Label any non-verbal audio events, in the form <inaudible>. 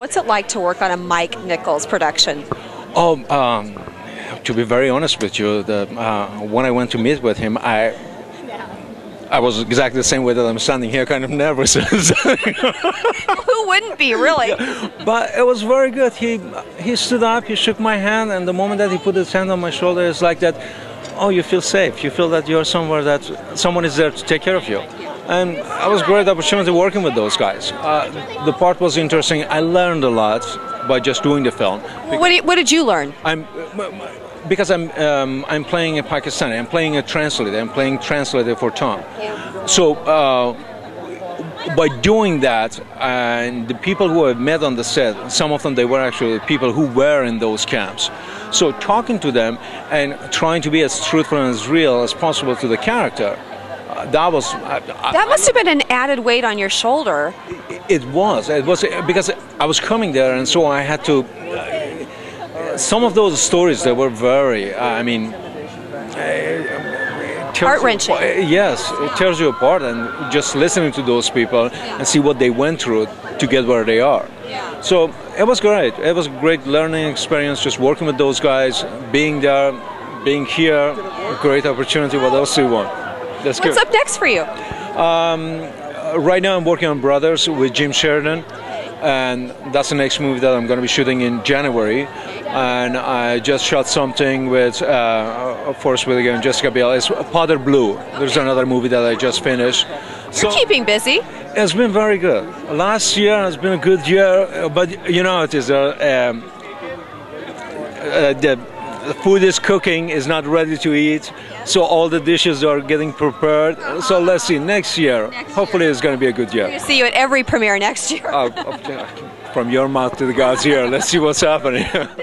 What's it like to work on a Mike Nichols production? Oh, um, to be very honest with you, the, uh, when I went to meet with him, I I was exactly the same way that I'm standing here, kind of nervous. <laughs> Who wouldn't be, really? but it was very good. He he stood up, he shook my hand, and the moment that he put his hand on my shoulder, it's like that. Oh, you feel safe. You feel that you're somewhere that someone is there to take care of you and it was great opportunity working with those guys. Uh, the part was interesting. I learned a lot by just doing the film. What did, what did you learn? I'm because I'm um, I'm playing a Pakistani. I'm playing a translator. I'm playing translator for Tom. So. Uh, by doing that, and the people who I've met on the set, some of them they were actually people who were in those camps. So talking to them and trying to be as truthful and as real as possible to the character, that was. I, that must have been an added weight on your shoulder. It, it was. It was because I was coming there, and so I had to. Uh, some of those stories they were very. Uh, I mean. Heart wrenching. Yes, it tears you apart, and just listening to those people and see what they went through to get where they are. So it was great. It was a great learning experience just working with those guys, being there, being here. A great opportunity. What else do you want? That's What's good. up next for you? Um, right now, I'm working on Brothers with Jim Sheridan, and that's the next movie that I'm going to be shooting in January. And I just shot something with, uh, of course, with Jessica Biel. It's Powder Blue. There's another movie that I just finished. You're keeping busy. It's been very good. Last year has been a good year, but you know it is. Uh, um, uh, the the food is cooking, is not ready to eat, so all the dishes are getting prepared. So let's see, next year, next hopefully year. it's going to be a good year. We'll see you at every premiere next year. uh, from your mouth to the God's ear, let's see what's happening. <laughs> <laughs>